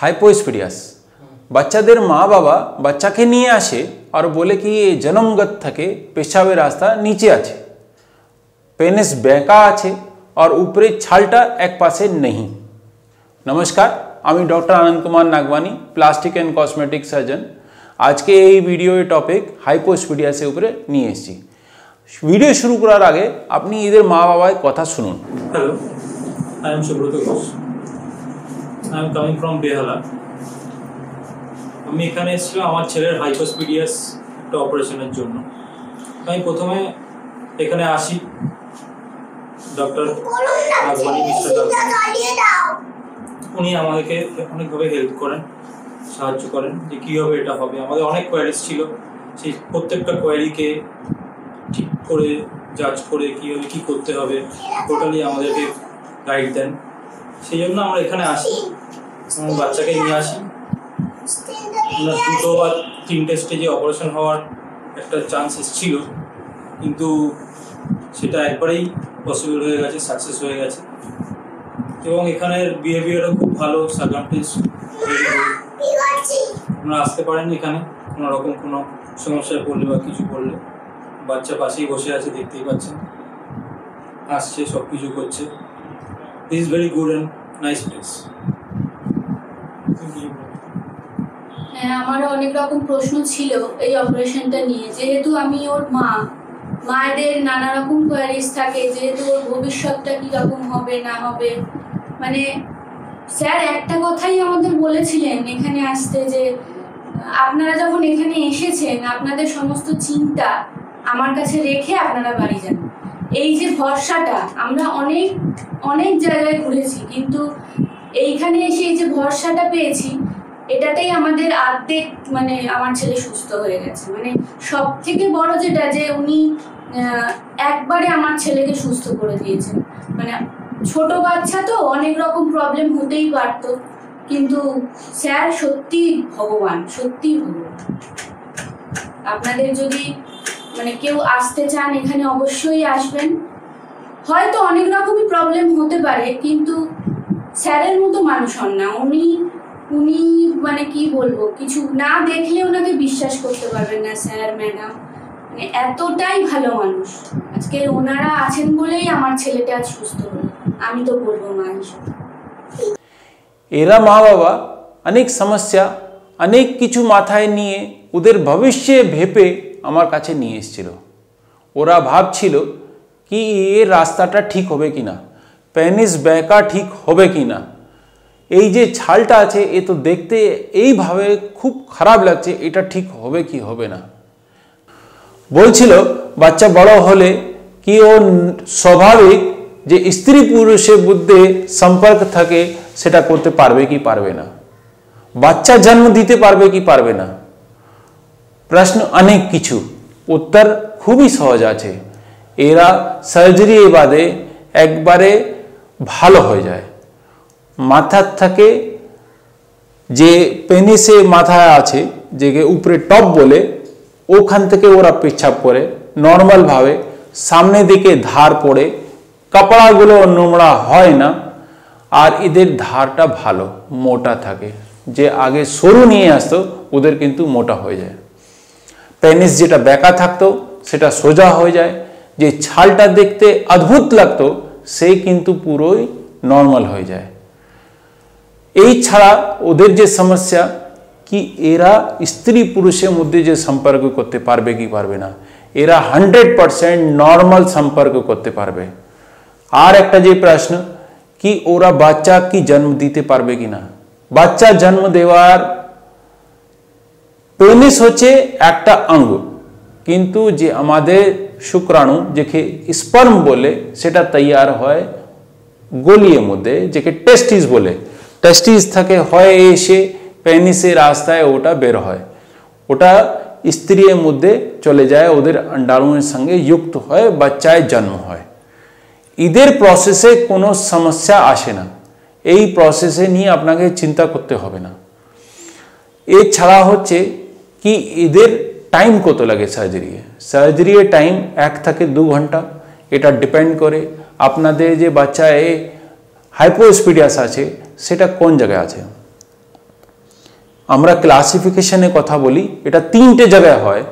हाइपोस्पिडियस बच्चा माँ बाबा बच्चा के लिए आसे और बोले कि जन्मगत थके पेशावे रास्ता नीचे आनेस बैंका आर ऊपर छालटा एक पासे नहीं नमस्कार हमें doctor Anand Kumar Nagwani plastic and cosmetic surgeon आज के भिडियो टपिक हाइपोस्पिडियस नहीं आगे अपनी ये माँ बाबा कथा सुनु hello I am Subrata I am coming from Behala. আমি এখানে এসেছিলাম আমার ছেলের হাইপোস্পিডিয়াস একটা অপারেশনের জন্য। আমি প্রথমে এখানে আসি। ডক্টর উনি আমাদেরকে অনেকভাবে হেল্প করেন, সাহায্য করেন যে কীভাবে এটা হবে। আমাদের অনেক কোয়ারিজ ছিল। সেই প্রত্যেকটা কোয়ারিকে ঠিক করে জাজ করে কীভাবে কী করতে হবে টোটালি আমাদেরকে গাইড দেন। সেই জন্য আমরা এখানে আসি। বাচ্চাকে নিয়ে আসি। দুটো বা তিনটে স্টেজে অপারেশন হওয়ার একটা চান্সেস ছিল কিন্তু সেটা একবারেই পসিবল হয়ে গেছে সাকসেস হয়ে গেছে। এবং এখানের বিহেভিয়ারও খুব ভালো সার্কামটেন্স আপনারা আসতে পারেন এখানে কোনো রকম কোনো সমস্যায় পড়লে বা কিছু পড়লে বাচ্চা পাশেই বসে আছে, দেখতেই পাচ্ছেন। আসছে সব কিছু করছে is very good and nice place হ্যাঁ আমারও অনেক রকম প্রশ্ন ছিল এই অপারেশনটা নিয়ে। যেহেতু আমি ওর মা, মায়েদের নানা রকম কোয়ারিজ থাকে, যেহেতু ওর ভবিষ্যৎটা কি রকম হবে, না হবে। মানে স্যার একটা কথাই আমাদের বলেছিলেন এখানে আসতে যে, আপনারা যখন এখানে এসেছেন, আপনাদের সমস্ত চিন্তা আমার কাছে রেখে আপনারা বাড়ি যান। এই যে ভরসাটা, আমরা অনেক অনেক জায়গায় ঘুরেছি, কিন্তু এইখানে এসে এই যে ভরসাটা পেয়েছি এটাতেই আমাদের আর্ধেক মানে আমার ছেলে সুস্থ হয়ে গেছে। মানে সব থেকে বড় যেটা যে উনি একবারে আমার ছেলেকে সুস্থ করে দিয়েছেন। মানে ছোট বাচ্চা তো অনেক রকম প্রবলেম হতেই পারত, কিন্তু স্যার সত্যি ভগবান সত্যি ভগবান। আপনাদের যদি মানে কেউ আসতে চান, এখানে অবশ্যই আসবেন। হয়তো অনেক রকমই প্রবলেম হতে পারে, কিন্তু স্যারের মতো মানুষ হন না। উনি উনি মানে কি বলব, কিছু না দেখলে ওনাকে বিশ্বাস করতে পারবেন না, স্যার, ম্যাডাম। মানে এতটাই ভালো মানুষ। আজকে ওনারা আছেন বলেই আমার ছেলেটা আজ সুস্থ হলো। আমি তো বলব মা এরা মা বাবা অনেক সমস্যা, অনেক কিছু মাথায় নিয়ে ওদের ভবিষ্যে ভেপে আমার কাছে নিয়ে এসেছিল। ওরা ভাবছিল কি এ রাস্তাটা ঠিক হবে কি না প্যানিস ব্যাকা ঠিক হবে কি না এই যে ছালটা আছে, এ তো দেখতে এইভাবে খুব খারাপ লাগছে, এটা ঠিক হবে কি হবে না? বলছিল, বাচ্চা বড় হলে কি ও স্বাভাবিক যে স্ত্রী পুরুষের মধ্যে সম্পর্ক থাকে, সেটা করতে পারবে কি পারবে না? বাচ্চা জন্ম দিতে পারবে কি পারবে না? প্রশ্ন অনেক কিছু। উত্তর খুবই সহজ আছে। এরা সার্জারি বাদে একবারে ভালো হয়ে যায়। মাথার থাকে যে পেনিসে মাথায় আছে যে উপরে টপ বলে, ওখান থেকে ওরা পেচ্ছাপ করে নর্মালভাবে সামনে দিকে ধার পড়ে, কাপড়াগুলো নোংরা হয় না, আর এদের ধারটা ভালো, মোটা থাকে। যে আগে সরু নিয়ে আসতো, ওদের কিন্তু মোটা হয়ে যায়। পেনিস যেটা বেঁকা থাকতো, সেটা সোজা হয়ে যায়। যে ছালটা দেখতে অদ্ভুত লাগতো সেই কিন্তু পুরোই নর্মাল হয়ে যায়। এই ছাড়া ওদের যে সমস্যা, কি এরা স্ত্রী পুরুষের মধ্যে যে সম্পর্ক করতে পারবে কি পারবে না? এরা হান্ড্রেড পারসেন্ট নর্মাল সম্পর্ক করতে পারবে। আর একটা যে প্রশ্ন, কি ওরা বাচ্চা কি জন্ম দিতে পারবে কি না? বাচ্চা জন্ম দেওয়ার পেনিস হচ্ছে একটা অঙ্গ কিন্তু যে আমাদের শুক্রাণু, যেকে স্পার্ম বলে, সেটা তৈয়ার হয় গলিয়ের মধ্যে, যেকে টেস্টিস বলে। টেস্টিস থাকে হয় এসে পেনিসের রাস্তায় ওটা বের হয় ওটা স্ত্রীর মধ্যে চলে যায় ওদের অন্ডাণুর সঙ্গে যুক্ত হয় বাচ্চায় জন্ম হয় ঈদের প্রসেসে কোনো সমস্যা আসে না এই প্রসেসে নিয়ে আপনাকে চিন্তা করতে হবে না এছাড়া হচ্ছে কি এদের টাইম কত লাগে সার্জারি সার্জারি টাইম এক থেকে দু ঘণ্টা এটা ডিপেন্ড করে আপনাদের যে বাচ্চায় হাইপোস্পিডিয়াস আছে সেটা কোন জায়গায় আছে? আমরা ক্লাসিফিকেশনে কথা বলি, এটা তিনটে জায়গায় হয়।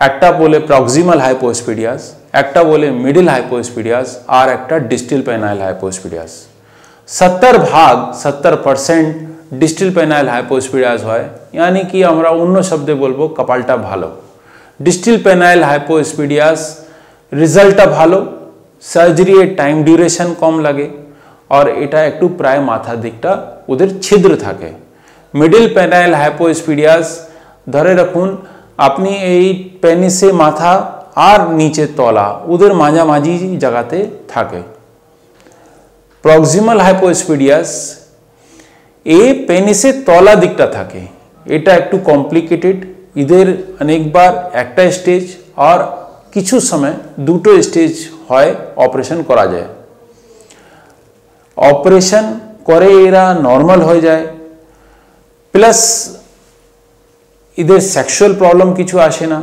একটা বলে প্রক্সিমাল হাইপোস্পিডিয়াস একটা বলে মিডিল হাইপোস্পিডিয়াস আর একটা ডিস্টিল পেনাইল হাইপোস্পিডিয়াস সত্তর ভাগ, সত্তর পার্সেন্ট ডিস্টিল পেনাইল হাইপোস্পিডিয়াস হয় यानी কি আমরা অন্য শব্দে বলব, কপালটা ভালো। ডিস্টিল পেনাইল হাইপোস্পিডিয়াস রেজাল্টটা ভালো সার্জারি এর টাইম ডিউরেশন কম লাগে। আর এটা একটু প্রায় মাথা দিকটা ওদের ছিদ্র থাকে। মিডিল পেনাইল হাইপোস্পিডিয়াস ধরে রাখুন, আপনি এই পেনিসে মাথা আর নিচে তলা ওদের মাঝামাঝি জায়গাতে থাকে। প্রক্সিমাল হাইপোস্পিডিয়াস এ পেনিসের তলা দিকটা থাকে। এটা একটু কমপ্লিকেটেড এদের অনেকবার একটা স্টেজ আর কিছু সময় দুটো স্টেজ হয় অপারেশন করা যায়। অপারেশন করে এরা নর্মাল হয়ে যায়। প্লাস এদের সেক্সুয়াল প্রবলেম কিছু আসে না।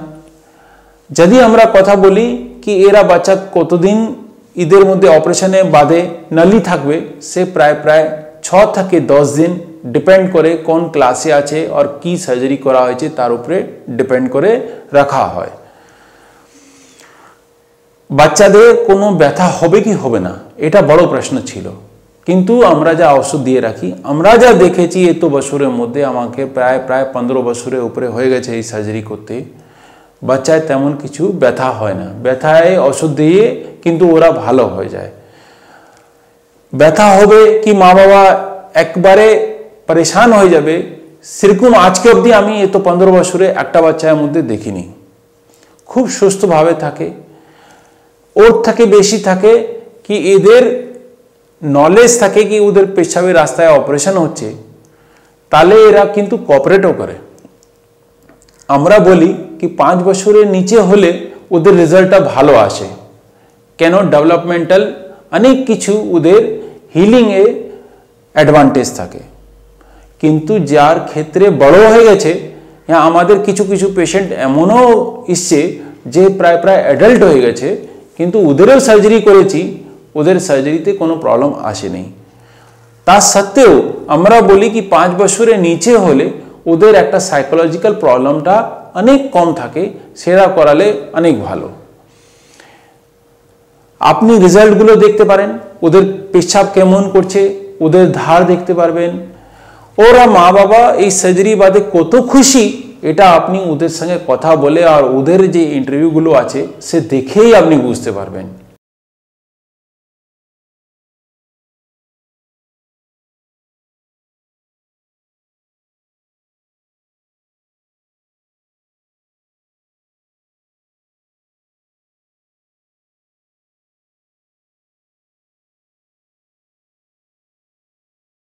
যদি আমরা কথা বলি কি এরা বাচ্চা কতদিন ঈদের মধ্যে অপারেশনে বাদে নালি থাকবে, সে প্রায় প্রায় ছ থেকে দশ দিন ডিপেন্ড করে কোন ক্লাসে আছে আর কি সার্জারি করা হয়েছে তার উপরে ডিপেন্ড করে রাখা হয়। বাচ্চাদের কোনো ব্যথা হবে কি হবে না? এটা বড় প্রশ্ন ছিল। কিন্তু আমরা যা ওষুধ দিয়ে রাখি, আমরা যা দেখেছি এত বছরের মধ্যে আমাকে প্রায় প্রায় পনেরো বছরের উপরে হয়ে গেছে এই সার্জারি করতে। বাচ্চায় তেমন কিছু ব্যথা হয় না। ব্যথায় ওষুধ দিয়ে কিন্তু ওরা ভালো হয়ে যায়। ব্যথা হবে কি মা বাবা একবারে পরেশান হয়ে যাবে, সেরকম আজকে অবধি আমি এত পনেরো বছরে একটা বাচ্চার মধ্যে দেখিনি। খুব সুস্থভাবে থাকে, ওর থেকে বেশি থাকে কি এদের নলেজ থাকে কি ওদের পেশাবের রাস্তায় অপারেশন হচ্ছে, তাহলে এরা কিন্তু কপারেটও করে। আমরা বলি কি পাঁচ বছরের নিচে হলে ওদের রেজাল্টটা ভালো আসে। কেন? ডেভেলপমেন্টাল অনেক কিছু ওদের হিলিংয়ে অ্যাডভান্টেজ থাকে। কিন্তু যার ক্ষেত্রে বড় হয়ে গেছে হ্যাঁ আমাদের কিছু কিছু পেশেন্ট এমনও এসছে যে প্রায় প্রায় অ্যাডাল্ট হয়ে গেছে, কিন্তু ওদেরও সার্জারি করেছি ওদের সার্জারিতে কোনো প্রবলেম আসেনি। তা সত্ত্বেও আমরা বলি কি, পাঁচ বছরের নিচে হলে ওদের একটা সাইকোলজিক্যাল প্রবলেমটা অনেক কম থাকে, সেরা করালে অনেক ভালো। আপনি রেজাল্টগুলো দেখতে পারেন, ওদের পেশাব কেমন করছে, ওদের ধার দেখতে পারবেন। ওরা মা বাবা এই সার্জারি বাদে কত খুশি, এটা আপনি ওদের সঙ্গে কথা বলে আর ওদের যে ইন্টারভিউগুলো আছে, সে দেখেই আপনি বুঝতে পারবেন।